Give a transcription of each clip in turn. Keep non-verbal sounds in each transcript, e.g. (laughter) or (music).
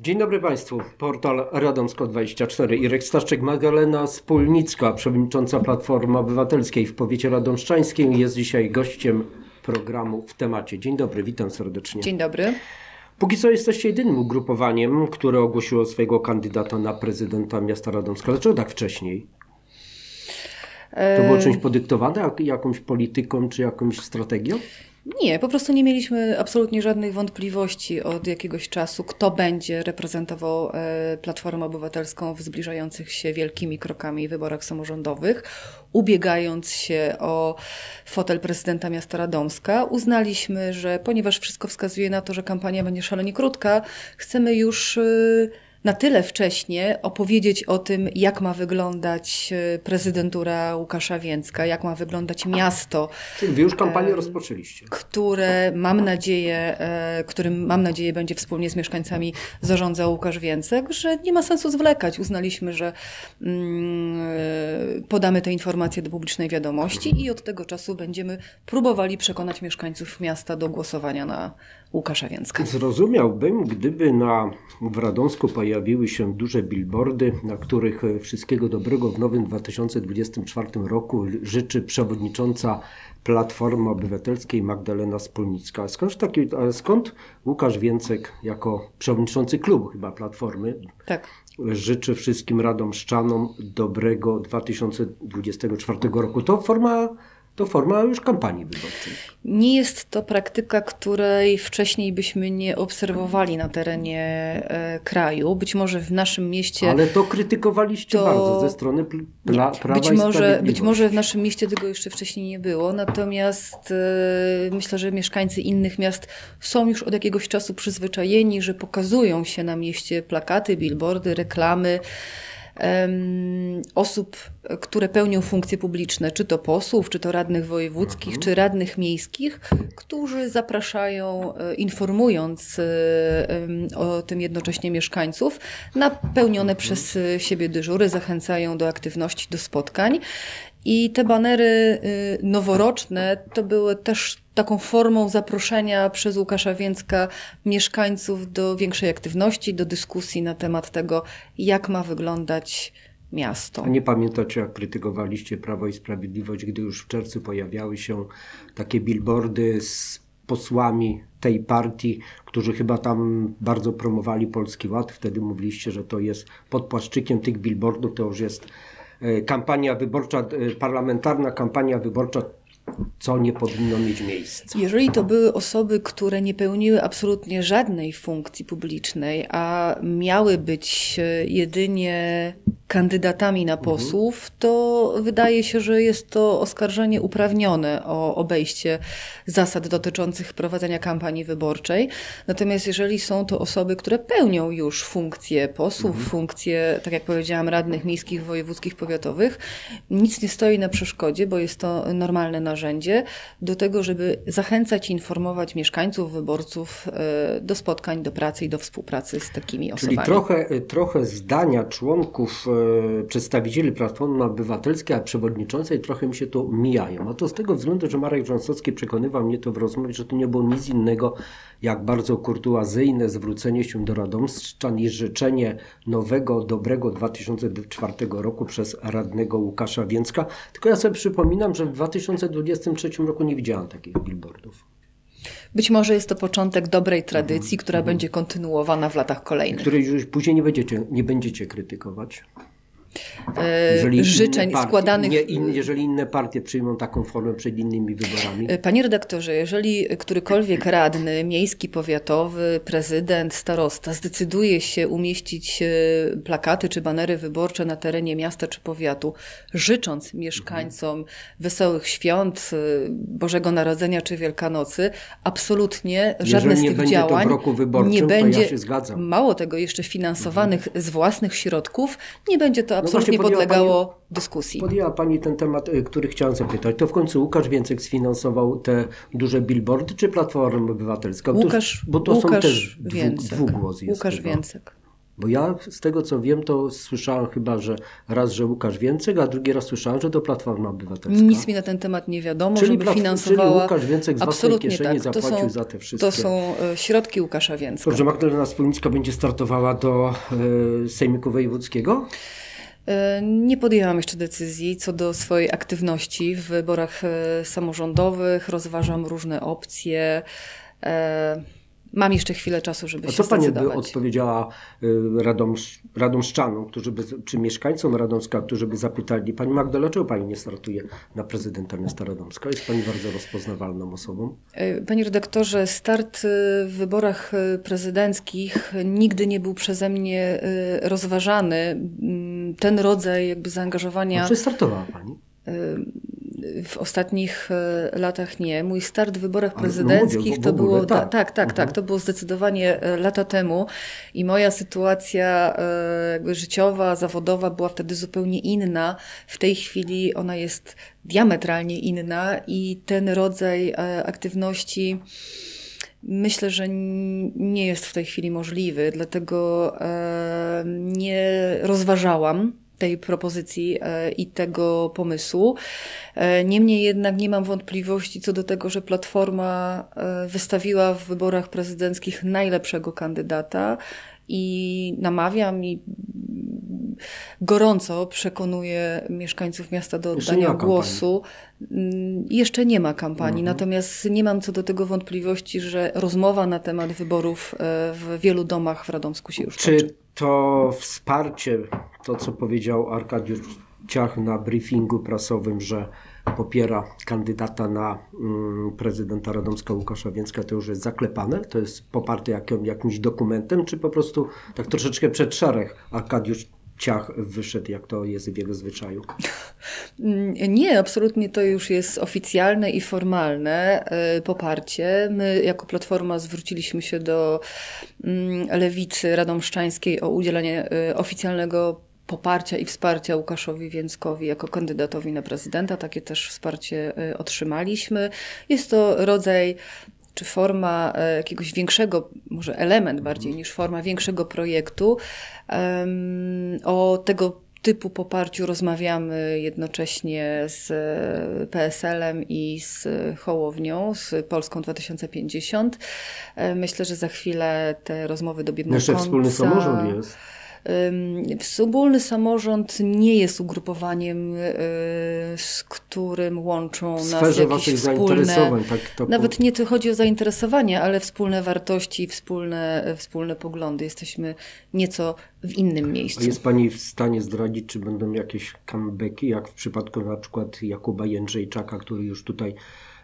Dzień dobry Państwu. Portal Radomsko24. Irek Staszczyk, Magdalena Spólnicka, przewodnicząca Platformy Obywatelskiej w powiecie radomszczańskim jest dzisiaj gościem programu w temacie. Dzień dobry, witam serdecznie. Dzień dobry. Póki co jesteście jedynym ugrupowaniem, które ogłosiło swojego kandydata na prezydenta miasta Radomska. Dlaczego tak wcześniej? To było czymś podyktowane, jak- jakąś polityką czy jakąś strategią? Nie, po prostu nie mieliśmy absolutnie żadnych wątpliwości od jakiegoś czasu, kto będzie reprezentował e, Platformę Obywatelską w zbliżających się wielkimi krokami wyborach samorządowych. Ubiegając się o fotel prezydenta miasta Radomska, uznaliśmy, że ponieważ wszystko wskazuje na to, że kampania będzie szalenie krótka, chcemy już e, na tyle wcześnie opowiedzieć o tym, jak ma wyglądać e, prezydentura Łukasza Więcka, jak ma wyglądać miasto, Czyli wy już kampanię rozpoczęliście. które mam nadzieję, e, którym mam nadzieję będzie wspólnie z mieszkańcami zarządzał Łukasz Więcek, że nie ma sensu zwlekać. Uznaliśmy, że mm, e, podamy te informacje do publicznej wiadomości i od tego czasu będziemy próbowali przekonać mieszkańców miasta do głosowania na Łukasza Więcka. Zrozumiałbym, gdyby na, w Radomsku pojawiły się duże billboardy, na których e, wszystkiego dobrego w nowym 2024 roku życzy przewodnicząca Platformy Obywatelskiej Magdalena Spólnicka. Skąd, taki, skąd Łukasz Więcek jako przewodniczący klubu chyba Platformy Tak. życzy wszystkim radomszczanom dobrego 2024 roku? To forma, to forma już kampanii wyborczej. Nie jest to praktyka, której wcześniej byśmy nie obserwowali na terenie e, kraju. Być może w naszym mieście. Ale to krytykowaliście to- bardzo ze strony pla, Prawa być może, być może w naszym mieście tego jeszcze wcześniej nie było, natomiast e, myślę, że mieszkańcy innych miast są już od jakiegoś czasu przyzwyczajeni, że pokazują się na mieście plakaty, billboardy, reklamy osób, które pełnią funkcje publiczne, czy to posłów, czy to radnych wojewódzkich, czy radnych miejskich, którzy zapraszają, e, informując e, o tym jednocześnie mieszkańców, na pełnione przez e, siebie dyżury, zachęcają do aktywności, do spotkań. I te banery y, noworoczne to były też taką formą zaproszenia przez Łukasza Więcka mieszkańców do większej aktywności, do dyskusji na temat tego, jak ma wyglądać miasto. A nie pamiętacie, jak krytykowaliście Prawo i Sprawiedliwość, gdy już w czerwcu pojawiały się takie billboardy z posłami tej partii, którzy chyba tam bardzo promowali Polski Ład. Wtedy mówiliście, że to jest pod płaszczykiem tych billboardów, to już jest e, kampania wyborcza, e, parlamentarna kampania wyborcza, co nie powinno mieć miejsca. Jeżeli to były osoby, które nie pełniły absolutnie żadnej funkcji publicznej, a miały być e, jedynie kandydatami na posłów, to wydaje się, że jest to oskarżenie uprawnione o obejście zasad dotyczących prowadzenia kampanii wyborczej. Natomiast jeżeli są to osoby, które pełnią już funkcje posłów, funkcje, tak jak powiedziałam, radnych miejskich, wojewódzkich, powiatowych, nic nie stoi na przeszkodzie, bo jest to normalne narzędzie do tego, żeby zachęcać i informować mieszkańców, wyborców e, do spotkań, do pracy i do współpracy z takimi Czyli osobami. trochę, trochę zdania członków, e, przedstawicieli Platformy Obywatelskiej, a przewodniczącej trochę mi się to mijają. A to z tego względu, że Marek Rząsowski przekonywał mnie to w rozmowie, że to nie było nic innego jak bardzo kurtuazyjne zwrócenie się do Radomszczan i życzenie nowego, dobrego 2004 roku przez radnego Łukasza Więcka. Tylko ja sobie przypominam, że w 2023 roku nie widziałam takich billboardów. Być może jest to początek dobrej tradycji, która będzie kontynuowana w latach kolejnych. Której już później nie będziecie, nie będziecie krytykować. E, inne życzeń partie, składanych. Nie, in, jeżeli inne partie przyjmą taką formę przed innymi wyborami. E, Panie redaktorze, jeżeli którykolwiek radny, miejski, powiatowy, prezydent, starosta zdecyduje się umieścić e, plakaty czy banery wyborcze na terenie miasta czy powiatu, życząc mieszkańcom wesołych świąt, Bożego Narodzenia czy Wielkanocy, absolutnie żadne z nie tych działań nie ja będzie, zgadzam. mało tego, jeszcze finansowanych z własnych środków, nie będzie to absolutnie właśnie podjęła podlegało dyskusji. Podjęła Pani ten temat, y, który chciałem zapytać. To w końcu Łukasz Więcek sfinansował te duże billboardy, czy Platforma Obywatelska? To- Łukasz, bo to Łukasz są też Więcek. dwugłos jest Łukasz chyba. Więcek. Bo ja z tego co wiem, to słyszałem chyba, że raz, że Łukasz Więcek, a drugi raz słyszałem, że to Platforma Obywatelska. Nic mi na ten temat nie wiadomo, Czyli żeby finansowała. czyli Łukasz Więcek z własnej Absolutnie kieszeni tak. Zapłacił są, za te wszystkie- To są e, środki Łukasza Więcka. Dobrze, Magdalena Spólnicka będzie startowała do e, Sejmiku Wojewódzkiego? E, Nie podjęłam jeszcze decyzji co do swojej aktywności w wyborach e, samorządowych. Rozważam różne opcje. E, Mam jeszcze chwilę czasu, żeby A się co Pani by zdecydować. odpowiedziała Radomsz, Radomszczanom, którzy by, czy mieszkańcom Radomska, którzy by zapytali Pani Magda, dlaczego Pani nie startuje na prezydenta miasta Radomska? Jest Pani bardzo rozpoznawalną osobą. Panie redaktorze, start w wyborach prezydenckich nigdy nie był przeze mnie rozważany. Ten rodzaj jakby zaangażowania No, czy startowała Pani? w ostatnich e, latach nie. Mój start w wyborach no prezydenckich mówię, w to było. tak. Tak, tak, tak, Mhm. To było zdecydowanie e, lata temu i moja sytuacja e, jakby życiowa, zawodowa była wtedy zupełnie inna. W tej chwili ona jest diametralnie inna i ten rodzaj e, aktywności. Myślę, że nie jest w tej chwili możliwy, dlatego e, nie rozważałam tej propozycji e, i tego pomysłu. E, Niemniej jednak nie mam wątpliwości co do tego, że Platforma wystawiła w wyborach prezydenckich najlepszego kandydata i namawiam i gorąco przekonuję mieszkańców miasta do oddania ma kampanii. Mm, Jeszcze nie ma kampanii, Mhm. natomiast nie mam co do tego wątpliwości, że rozmowa na temat wyborów e, w wielu domach w Radomsku się już toczy. Czy to wsparcie, to co powiedział Arkadiusz Ciach na briefingu prasowym, że popiera kandydata na mm, prezydenta Radomska Łukasza Więcka, to już jest zaklepane? To jest poparte jakim, jakimś dokumentem, czy po prostu tak troszeczkę przed szereg Arkadiusz Ciach wyszedł, jak to jest w jego zwyczaju? (laughs) Nie, absolutnie to już jest oficjalne i formalne e, poparcie. My jako Platforma zwróciliśmy się do mm, Lewicy Radomszczańskiej o udzielenie e, oficjalnego poparcia i wsparcia Łukaszowi Więckowi jako kandydatowi na prezydenta. Takie też wsparcie e, otrzymaliśmy. Jest to rodzaj czy forma e, jakiegoś większego, może element bardziej niż forma większego projektu. O tego typu poparciu rozmawiamy jednocześnie z e, PSL-em i z Hołownią, z Polską 2050. E, Myślę, że za chwilę te rozmowy dobiegną Jeszcze końca. wspólny samorząd jest. Wspólny samorząd nie jest ugrupowaniem, y, z którym łączą W nas sferze jakieś waszych wspólne... zainteresowań. Tak, to Nawet nie to chodzi o zainteresowanie, ale wspólne wartości, wspólne, wspólne poglądy. Jesteśmy nieco w innym miejscu. A jest Pani w stanie zdradzić, czy będą jakieś comebacki, jak w przypadku na przykład Jakuba Jędrzejczaka, który już tutaj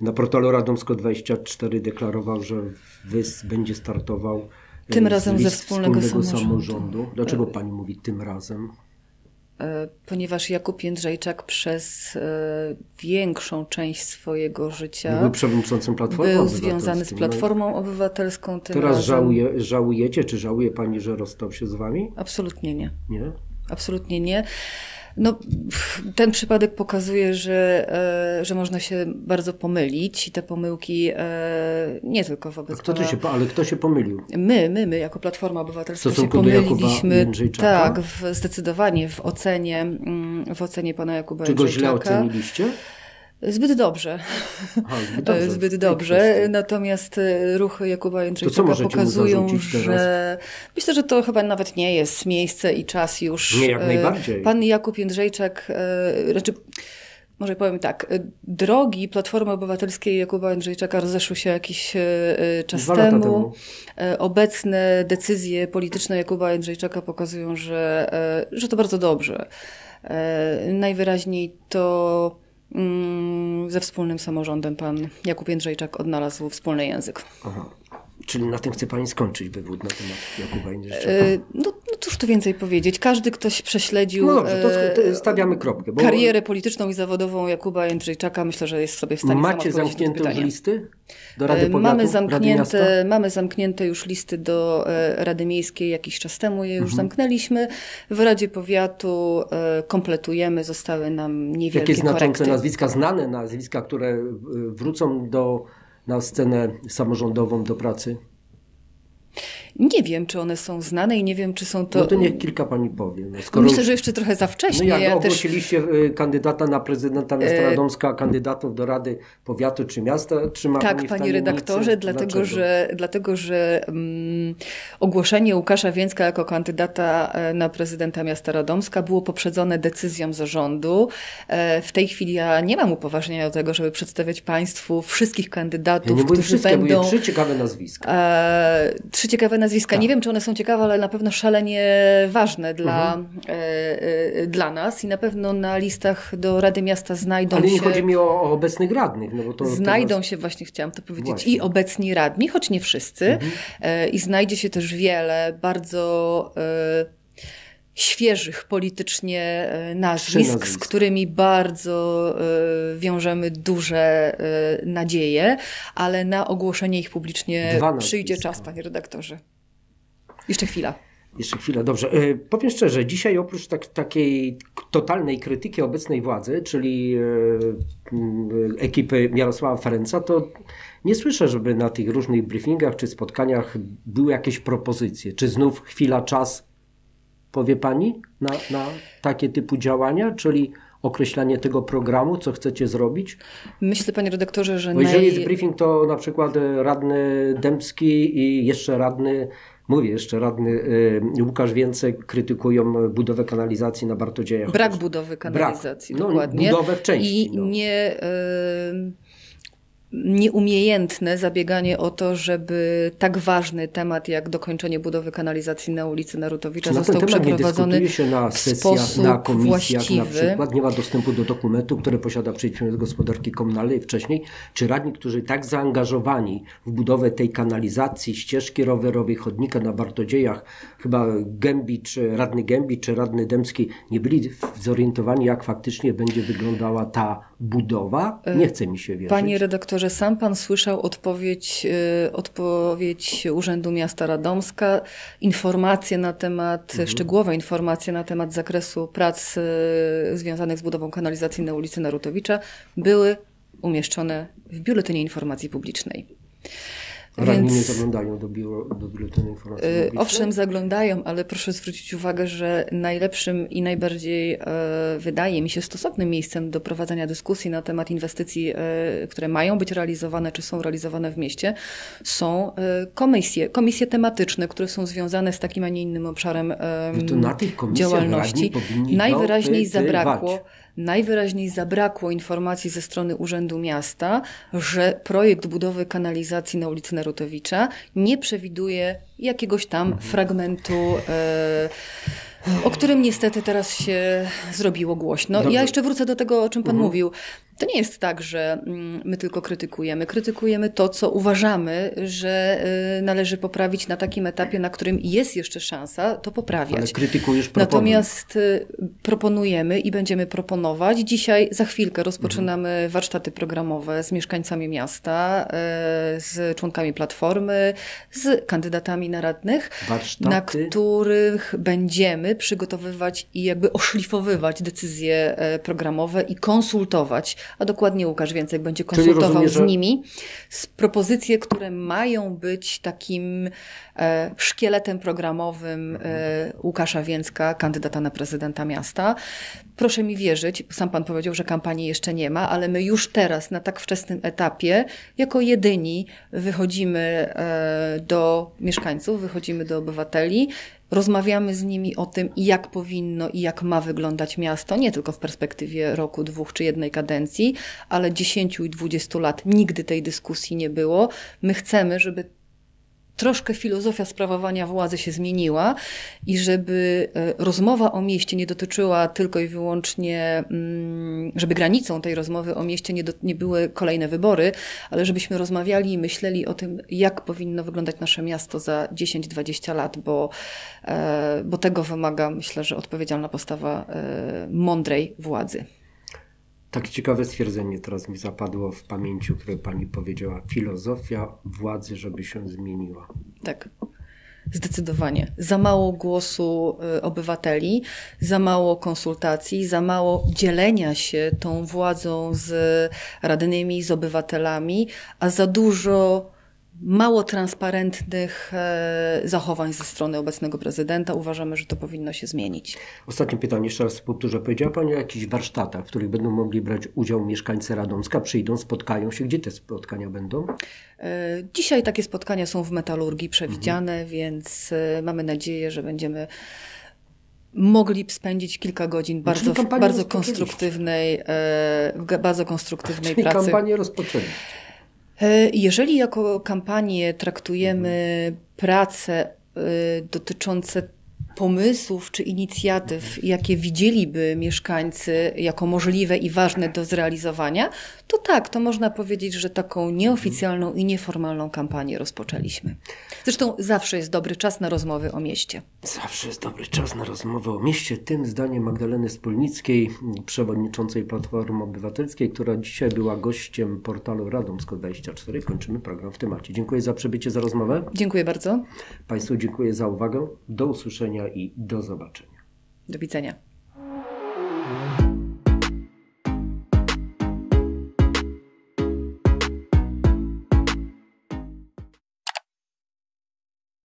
na portalu Radomsko 24 deklarował, że WYS będzie startował Tym razem ze list wspólnego samorządu. samorządu. Dlaczego Pani mówi tym razem? E, Ponieważ Jakub Jędrzejczak przez e, większą część swojego życia Był przewodniczącym Platformy był związany z No Platformą Obywatelską. Teraz razem... żałuje, żałujecie, czy żałuje Pani, że rozstał się z Wami? Absolutnie nie. Nie? Absolutnie nie. No, ten przypadek pokazuje, że, e, że można się bardzo pomylić i te pomyłki e, nie tylko wobec kto pana- się, ale kto się pomylił? My, my, my jako Platforma Obywatelska się pomyliliśmy. Tak, w, zdecydowanie w ocenie, mm, w ocenie pana Jakuba Czy go źle oceniliście? Zbyt dobrze. Aha, zbyt (laughs) dobrze. Zbyt w tej dobrze. Natomiast e, ruchy Jakuba Jędrzejczyka pokazują, że myślę, że to chyba nawet nie jest miejsce i czas już. Nie, jak e, najbardziej. Pan Jakub Jędrzejczak, e, znaczy, może powiem tak, e, drogi Platformy Obywatelskiej Jakuba Jędrzejczaka rozeszły się jakiś e, e, czas temu. temu. E, Obecne decyzje polityczne Jakuba Jędrzejczaka pokazują, że, e, że to bardzo dobrze. E, Najwyraźniej to ze wspólnym samorządem pan Jakub Jędrzejczak odnalazł wspólny język. Aha. Czyli na tym chce Pani skończyć wywód na temat Jakuba Jędrzejczaka. E, No, no cóż tu więcej powiedzieć. Każdy, ktoś prześledził No dobrze, to e, stawiamy kropkę. Bo karierę polityczną i zawodową Jakuba Jędrzejczaka, myślę, że jest sobie w stanie Macie zamknięte już listy do Rady E, Powiatu, Mamy Rady zamknięte, mamy zamknięte już listy do e, Rady Miejskiej, jakiś czas temu je już Mhm. zamknęliśmy. W Radzie Powiatu kompletujemy, zostały nam niewielkie Jakieś znaczące korekty. nazwiska, znane nazwiska, które wrócą do, na scenę samorządową do pracy? Nie wiem, czy one są znane i nie wiem, czy są to... No to niech kilka pani powie. No, skoro Myślę, że jeszcze trochę za wcześnie. No jak ja też... ogłosiliście y, kandydata na prezydenta miasta E, Radomska, kandydatów do Rady Powiatu czy Miasta, trzyma Tak, pani redaktorze, dlatego Dlaczego? że, dlatego, że mm, ogłoszenie Łukasza Więcka jako kandydata e, na prezydenta miasta Radomska było poprzedzone decyzją zarządu. E, W tej chwili ja nie mam upoważnienia do tego, żeby przedstawiać państwu wszystkich Ja kandydatów, nie mówię którzy wszystkie, będą... mówię trzy ciekawe nazwiska. E, trzy ciekawe nazwiska. Tak. Nie wiem, czy one są ciekawe, ale na pewno szalenie ważne dla, Mhm. e, e, dla nas i na pewno na listach do Rady Miasta znajdą Ale się... nie chodzi mi o, o obecnych radnych. No bo to Znajdą teraz- się, właśnie chciałam to powiedzieć, Właśnie. Mhm. i obecni radni, choć nie wszyscy. E, I znajdzie się też wiele bardzo e, świeżych politycznie e, nazwisk, z nazwiska. którymi bardzo e, wiążemy duże e, nadzieje, ale na ogłoszenie ich publicznie przyjdzie nazwiska. czas, panie redaktorze. Jeszcze chwila. Jeszcze chwilę, dobrze. E, Powiem szczerze, dzisiaj oprócz tak, takiej totalnej krytyki obecnej władzy, czyli e, m, ekipy Jarosława Ferenca, to nie słyszę, żeby na tych różnych briefingach czy spotkaniach były jakieś propozycje. Czy znów chwila, czas, powie pani, na, na takie typu działania, czyli określanie tego programu, co chcecie zrobić? Myślę, panie redaktorze, że Bo jeżeli jest naj... briefing, to na przykład radny Dębski i jeszcze radny, mówię jeszcze radny e, Łukasz Więcek krytykują budowę kanalizacji na Bartodziejach. Brak budowy kanalizacji, Brak. No, dokładnie. budowę w części, I no. nie, y, nieumiejętne zabieganie o to, żeby tak ważny temat jak dokończenie budowy kanalizacji na ulicy Narutowicza na został przeprowadzony dyskutuje się na w sesjach, sposób na komisjach na właściwy. przykład? Nie ma dostępu do dokumentu, który posiada przedsiębiorstwo gospodarki komunalnej wcześniej. Czy radni, którzy tak zaangażowani w budowę tej kanalizacji, ścieżki rowerowej, chodnika na Bartodziejach, chyba Gębi, czy radny Gębi, czy radny Dębski, nie byli zorientowani, jak faktycznie będzie wyglądała ta budowa? Nie chce mi się wierzyć. Panie redaktorze, sam pan słyszał odpowiedź, y, odpowiedź Urzędu Miasta Radomska, informacje na temat, Mhm. szczegółowe informacje na temat zakresu prac y, związanych z budową kanalizacji na ulicy Narutowicza były umieszczone w Biuletynie Informacji Publicznej. Radni nie Więc- zaglądają do, biuro, do biuletynu informacji Y, publicznej? Owszem, zaglądają, ale proszę zwrócić uwagę, że najlepszym i najbardziej, e, wydaje mi się, stosownym miejscem do prowadzenia dyskusji na temat inwestycji, e, które mają być realizowane, czy są realizowane w mieście, są e, komisje, komisje tematyczne, które są związane z takim, a nie innym obszarem em, No to na tych działalności. Najwyraźniej zabrakło. Najwyraźniej zabrakło informacji ze strony Urzędu Miasta, że projekt budowy kanalizacji na ulicy Narutowicza nie przewiduje jakiegoś tam Mhm. fragmentu, e, o którym niestety teraz się zrobiło głośno. Dobrze. Ja jeszcze wrócę do tego, o czym Pan Mhm. mówił. To nie jest tak, że mm, my tylko krytykujemy. Krytykujemy to, co uważamy, że y, należy poprawić na takim etapie, na którym jest jeszcze szansa to poprawiać. Ale krytykujesz proponuj. Natomiast y, proponujemy i będziemy proponować. Dzisiaj, za chwilkę rozpoczynamy Mhm. warsztaty programowe z mieszkańcami miasta, y, z członkami Platformy, z kandydatami na radnych, Warsztaty? na których będziemy przygotowywać i jakby oszlifowywać decyzje programowe i konsultować, a dokładnie Łukasz Więcek będzie konsultował rozumiem, z nimi z propozycje, które mają być takim e, szkieletem programowym e, Łukasza Więcka, kandydata na prezydenta miasta. Proszę mi wierzyć, sam pan powiedział, że kampanii jeszcze nie ma, ale my już teraz na tak wczesnym etapie, jako jedyni wychodzimy e, do mieszkańców, wychodzimy do obywateli, rozmawiamy z nimi o tym, jak powinno i jak ma wyglądać miasto, nie tylko w perspektywie roku, dwóch czy jednej kadencji, ale 10 i 20 lat. Nigdy tej dyskusji nie było. My chcemy, żeby troszkę filozofia sprawowania władzy się zmieniła i żeby e, rozmowa o mieście nie dotyczyła tylko i wyłącznie, mm, żeby granicą tej rozmowy o mieście nie, do, nie były kolejne wybory, ale żebyśmy rozmawiali i myśleli o tym, jak powinno wyglądać nasze miasto za 10-20 lat, bo, e, bo tego wymaga, myślę, że odpowiedzialna postawa e, mądrej władzy. Tak ciekawe stwierdzenie teraz mi zapadło w pamięci, które pani powiedziała. Filozofia władzy, żeby się zmieniła. Tak. Zdecydowanie. Za mało głosu y, obywateli, za mało konsultacji, za mało dzielenia się tą władzą z radnymi, z obywatelami, a za dużo mało transparentnych e, zachowań ze strony obecnego prezydenta. Uważamy, że to powinno się zmienić. Ostatnie pytanie, jeszcze raz powtórzę. Powiedziała Pani o jakichś warsztatach, w których będą mogli brać udział mieszkańcy Radomska. Przyjdą, spotkają się. Gdzie te spotkania będą? E, Dzisiaj takie spotkania są w metalurgii przewidziane, więc e, mamy nadzieję, że będziemy mogli spędzić kilka godzin bardzo, kampanię bardzo rozpoczęliście. konstruktywnej, bardzo konstruktywnej Czyli pracy. kampanię rozpoczęliście. E, Jeżeli jako kampanię traktujemy prace e, dotyczące pomysłów czy inicjatyw, jakie widzieliby mieszkańcy jako możliwe i ważne do zrealizowania, to tak, to można powiedzieć, że taką nieoficjalną i nieformalną kampanię rozpoczęliśmy. Zresztą zawsze jest dobry czas na rozmowy o mieście. Zawsze jest dobry czas na rozmowę o mieście. Tym zdaniem Magdaleny Spolnickiej, przewodniczącej Platformy Obywatelskiej, która dzisiaj była gościem portalu Radomsko24. Kończymy program w temacie. Dziękuję za przybycie, za rozmowę. Dziękuję bardzo. Państwu dziękuję za uwagę. Do usłyszenia i do zobaczenia. Do widzenia.